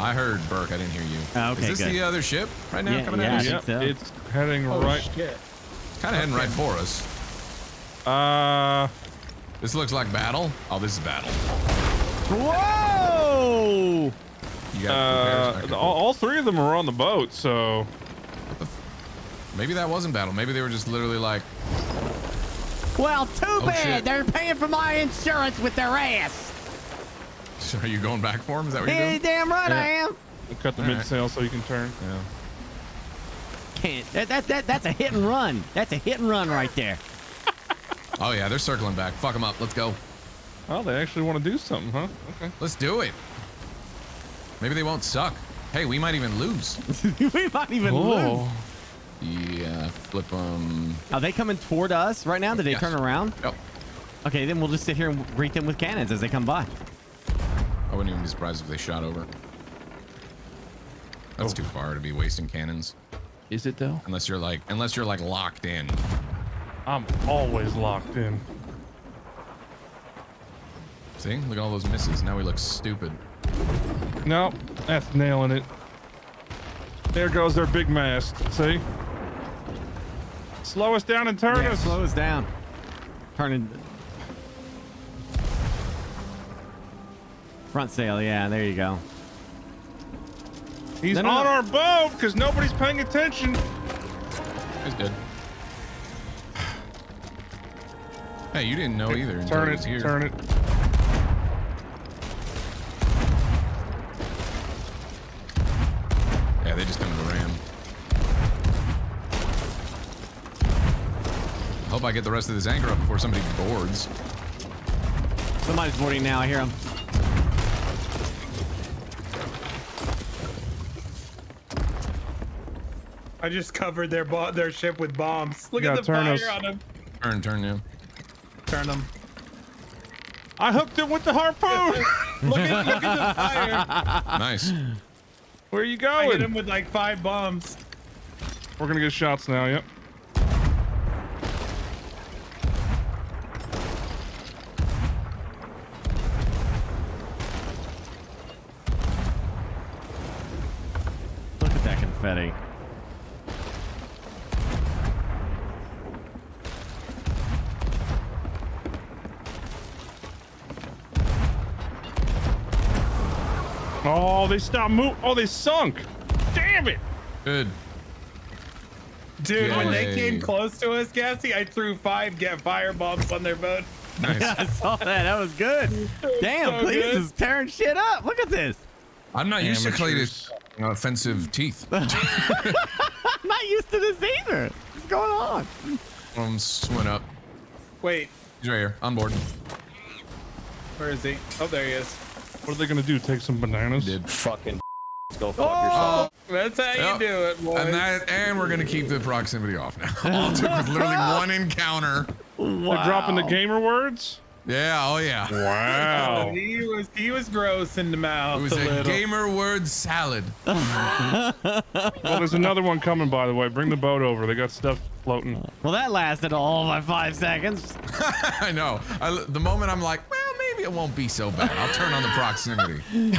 I heard Burke. I didn't hear you. Oh, okay, Is this good. the other ship right now Yeah, coming yeah, at us? think Yep, so. it's heading Oh right. shit. Kind of heading right for us. Uh, This looks like battle. Oh, this is battle. Whoa! You got uh, all, all three of them are on the boat, so cool. Maybe that wasn't battle. Maybe they were just literally like, Well, too bad. shit. They're paying for my insurance with their ass. "Are you going back for him? Is that what you're Hey, doing?" damn right I am. we'll cut the All right. midsail so you can turn. Yeah. Can't. That, that, that, that's a hit and run. That's a hit and run right there. Oh yeah, they're circling back. Fuck them up. Let's go. Oh, they actually want to do something, huh? Okay. Let's do it. Maybe they won't suck. Hey, we might even lose. we might even lose. Yeah, flip them. Are they coming toward us right now? Did they Yes. turn around? Yep. Okay, then we'll just sit here and greet them with cannons as they come by. I wouldn't even be surprised if they shot over. That's Oh. too far to be wasting cannons. Is it though? Unless you're like, unless you're like locked in. I'm always locked in. See, look at all those misses. Now we look stupid. Nope, that's nailing it. There goes their big mast. See? Slow us down and turn Yeah, us. slow us down. Turning. Front sail, yeah, there you go. He's No, no, on no. our boat because nobody's paying attention. He's dead. Hey, you didn't know either. Turn he it, here. turn it. Yeah, they just come to ram. Hope I get the rest of this anchor up before somebody boards. Somebody's boarding now. I hear them. I just covered their bo- their ship with bombs. Look Yeah, at the turn fire us. on them. Turn, turn, yeah. Turn them. I hooked it with the harpoon. Look at look at the fire. Nice. Where are you I hit going? him with like five bombs. We're gonna get shots now. Yep. Look at that confetti. Oh, they stopped move. Oh, they sunk. Damn it. Good. Dude, when they came close to us, Gassy, I threw five get fire bombs on their boat. Nice. I saw that. That was good. Damn, so Cletus good. is tearing shit up. Look at this. I'm not used to Amateurs. Cletus offensive teeth. I'm not used to this either. What's going on? I'm swimming up. Wait, He's right here, on board. where is he? Oh, there he is. What are they gonna do? Take some bananas? Did. Fucking go fuck oh, yourself. Oh, That's how you do it, boy. and that, and we're gonna keep the proximity off now. All it took was literally one encounter. They're dropping the gamer words. Yeah, oh yeah. Wow. he was he was gross in the mouth. It was a a little. gamer word salad. well, there's another one coming, by the way. Bring the boat over. They got stuff floating. Well, that lasted all my five seconds. I know. I, the moment I'm like, well, maybe it won't be so bad. I'll turn on the proximity.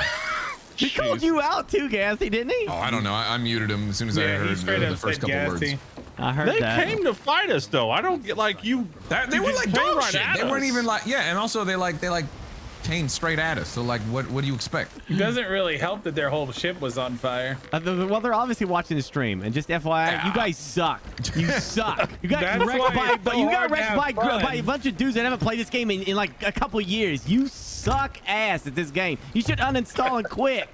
He called you out too, Gassy, didn't he? Oh, I don't know. I, I muted him as soon as I Yeah, he heard straight the, the first couple gassy. words. I heard They that. came to fight us, though. I don't get like you. That, they You were just like came dog right shit. at They weren't even like yeah, and also they like they like came straight at us. So like, what what do you expect? It doesn't really help that their whole ship was on fire. Uh, the- well, they're obviously watching the stream, and just FYI, you guys suck. You suck. You got That's wrecked why by, but so you got hard to wrecked have by, by a bunch of dudes that haven't played this game in, in like a couple years. You suck ass at this game. You should uninstall and quit.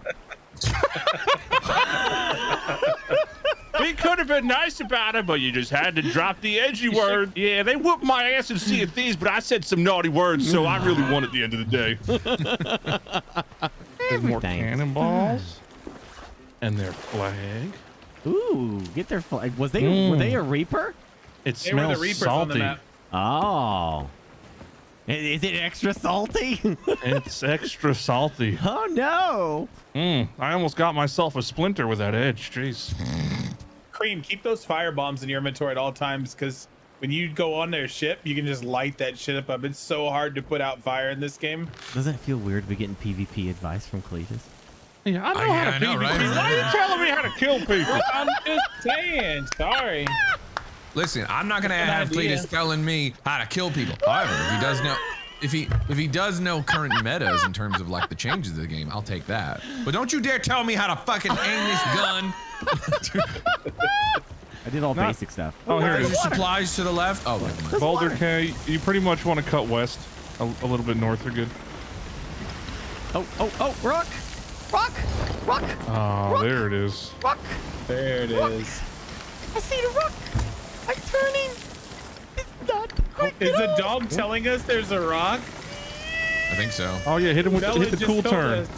We could have been nice about it, but you just had to drop the edgy word. Yeah, they whooped my ass in Sea of Thieves, but I said some naughty words, so I really won at the end of the day. There's more cannonballs. And their flag. Ooh, get their flag. Was they were they a Reaper? It They were the smells Reapers on the salty. map. Oh. Is it extra salty? It's extra salty. oh no. Mm, I almost got myself a splinter with that edge. Jeez. Cream, keep those fire bombs in your inventory at all times because when you go on their ship, you can just light that shit up. It's so hard to put out fire in this game. Doesn't it feel weird to be getting PvP advice from Cletus? Yeah, I know I- how to know, PvP. right? Why are you telling me how to kill people? I'm just saying. Sorry. Listen, I'm not gonna Good have idea. Cletus telling me how to kill people. However, if he does know, if he if he does know current metas in terms of like the changes of the game, I'll take that. But don't you dare tell me how to fucking aim this gun. I did all Not- basic stuff. Oh, here it There's supplies to the left. Oh, never mind. Boulder K, you pretty much want to cut west. A, a little bit north are good. Oh, oh, oh, rock, rock, rock, Oh, there it is. rock. There it is. I see the rock. I'm turning. It's not quite Is the dog telling us there's a rock? I think so. Oh yeah, hit him with the, hit the cool turn. us.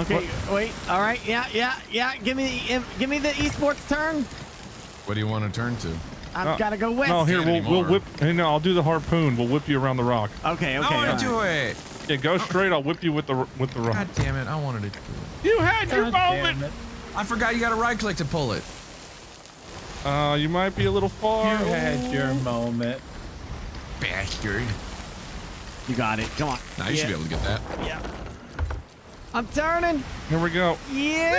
Okay, wait. All right, yeah, yeah, yeah. Give me, the, give me the esports turn. What do you want to turn to? I've Uh, gotta go west. No, here we'll we'll whip. Hey, no, I'll do the harpoon. We'll whip you around the rock. Okay, okay. I want to do it. Yeah, go straight. I'll whip you with the with the rock. God damn it! I wanted to do it. You had your God damn moment. I forgot you got to right click to pull it. Uh, you might be a little far. You had your moment. Bastard. You got it. Come on. Now you should be able to get that. Yeah. I'm turning. Here we go. Yeah.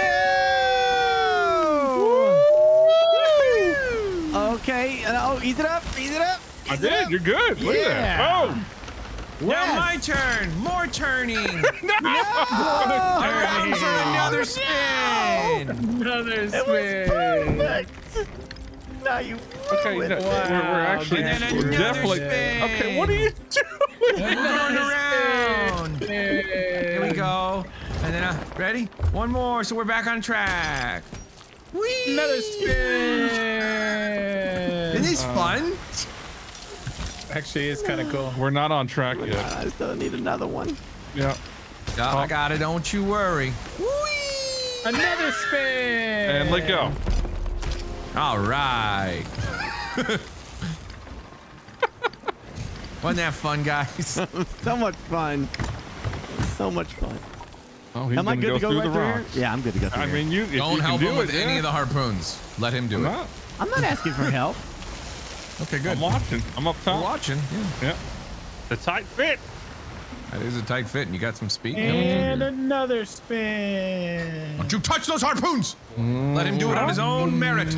Okay. uh, Oh, ease it up. Ease it up. I ease it did. up. You're good. Look at that. Yeah. Oh. Now my turn. More turning. Oh, Around for another spin. Another it was perfect. Now you Okay, ruined no, it. we're, we're actually And then we're another definitely. spin. Okay, what are you doing? We're going around. Here we go. And then, uh, ready? One more, so we're back on track. Whee! Another spin. Isn't this fun? Actually, it's kind of cool. We're not on track yet. I still need another one. Yeah. Yeah, I got it. Don't you worry. Whee! Another spin. And let go. All right. Wasn't that fun, guys? So much fun. So much fun. Oh, he's Am I good go to go through right the through here? Yeah, I'm good to go through I here. mean, you don't you can help do him it, with any yeah. of the harpoons. Let him do I'm it. not. I'm not asking for help. Okay, good. I'm watching. I'm up top. We're watching. Yeah. Yeah. The tight fit. That is a tight fit, and you got some speed coming And through here. another spin. Don't you touch those harpoons! Let him do it on his own merit.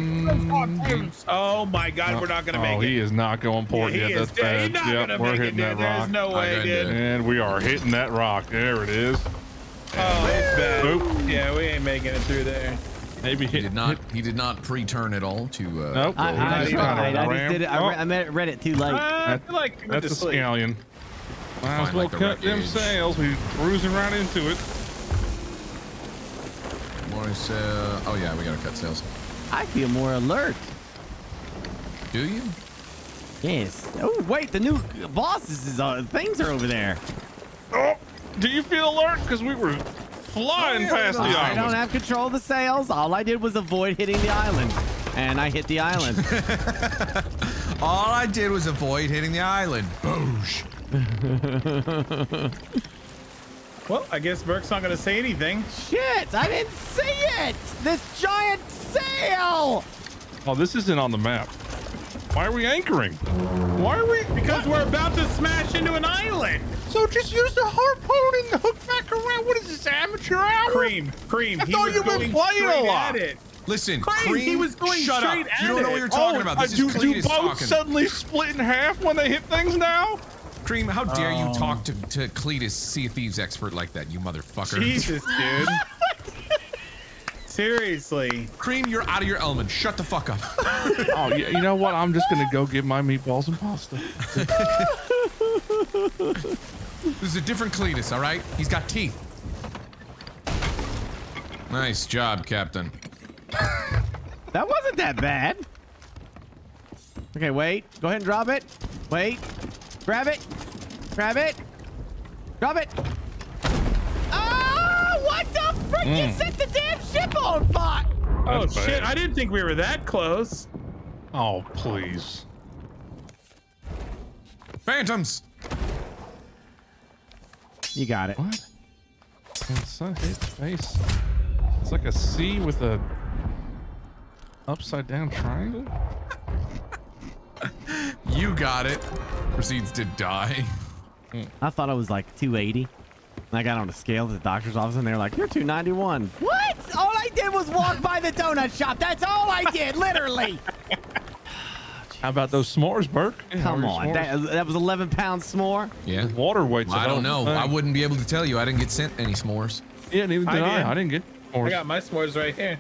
Oh my God, we're not gonna Oh, make he it. is not going for it Yeah, he yet. is That's dead. bad. He's not Yep, gonna we're make it, hitting that dude. There's rock. no way, done dude. did. And we are hitting that rock. There it is. Oh, it's bad. Boop. Yeah, we ain't making it through there. Maybe He hit. did not. hit- He did not pre-turn at all to. Uh, Nope. I, He I, just kinda I just rammed- did it. I, Oh, re- I read it too late. Uh, I feel like That's to a sleep. scallion. Might as well like the cut wreck them sails. We cruising right into it. Morris, uh, oh yeah, we gotta cut sails. I feel more alert. Do you? Yes. Oh wait, the new bosses is uh, things are over there. Oh, do you feel alert? Because we were flying Oh, yeah, past the I I don't have control of the sails. All I did was avoid hitting the island, and I hit the island. All I did was avoid hitting the island. Boosh. Well, I guess Burke's not gonna say anything. Shit! I didn't see it. This giant sail. Oh, this isn't on the map. Why are we anchoring? Why are we? Because we're about to smash into an island. So just use the harpoon and hook back around. What is this, amateur hour? Cream, cream. I he thought you've been playing a lot. At it. Listen, Cream, Cream, he was going shut straight up. at You don't know it. what you're talking oh, about. uh, This do, is do Cletus boats talking. suddenly split in half when they hit things now? Cream, how dare you Um, talk to, to Cletus, Sea of Thieves expert like that, you motherfucker. Jesus, dude. Seriously. Cream, you're out of your element. Shut the fuck up. Oh, yeah, you know what? I'm just gonna go get my meatballs and pasta. This is a different Cletus, all right? He's got teeth. Nice job, Captain. That wasn't that bad. Okay, wait. Go ahead and drop it. Wait. Grab it. Grab it. Drop it. Ah! What the frick? You Mm. set the damn ship on fire. Oh That's shit! bad. I didn't think we were that close. Oh, please. Phantoms! You got it. What? It's so face. It's like a C with a upside down triangle. You got it. Proceeds to die. I thought I was like 280. I got on a scale at the doctor's office and they were like, you're 291. What? All I did was walk by the donut shop. That's all I did, literally. How about those s'mores, Burke? Come on. That, that was 11 pounds s'more. Yeah. water weights. Well, I don't know. I would. wouldn't be able to tell you. I didn't get sent any s'mores. Yeah, neither I did I. did. I didn't get s'mores. I got my s'mores right here.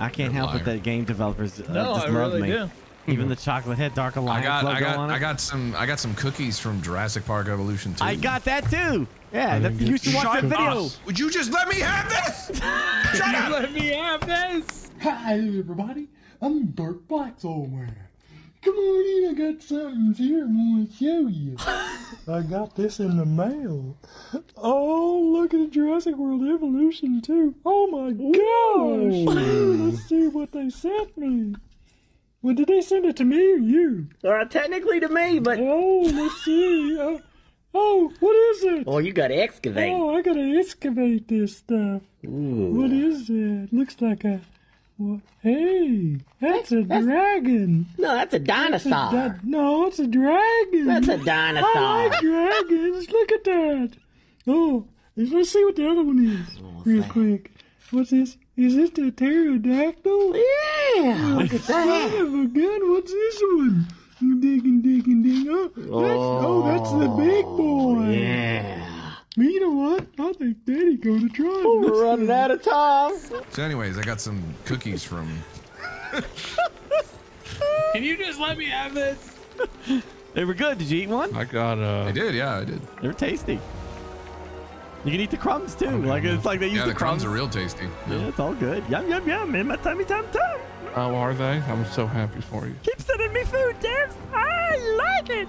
I can't You're a help it liar. that game developers uh, No, just I love really me. do. Even the chocolate head Dark I Alliance got, logo I got, on it. I got some, I got some cookies from Jurassic Park Evolution 2. I got that too. Yeah, that's, you should watch that video. up. Would you just let me have this? Shut up. Let me have this. Hi everybody, I'm Burt Blacksoulman. Come on in, I got something here I want to show you. I got this in the mail. Oh, look at Jurassic World Evolution 2. Oh my gosh! Let's see what they sent me. Well, did they send it to me or you? Uh, technically to me, but Oh, let's see. Oh, oh what is it? Oh, you got to excavate. Oh, I gotta excavate this stuff. What is it? Looks like a. What? Hey, that's a dragon. No, that's a It's a dinosaur. no, it's a dragon. That's a dinosaur. I like dragons. Look at that. Oh, let's see what the other one is, real quick. What's this? Is this the pterodactyl? Yeah, look at Son that. of a gun. What's this one? Digging, digging, digging. Oh, that's, oh, that's the big boy. Yeah. You know what? I think Daddy gonna try We're this running thing. out of time. So, anyways, I got some cookies from. Can you just let me have this? They were good. Did you eat one? I got I uh. did, yeah, I did. They were tasty. You can eat the crumbs too. Like it's like they use Yeah, the, the crumbs are real tasty. Yeah, it's all good. Yum yum yum. In my tummy tum tum. How are they? I'm so happy for you. Keep sending me food, Dave. I like it.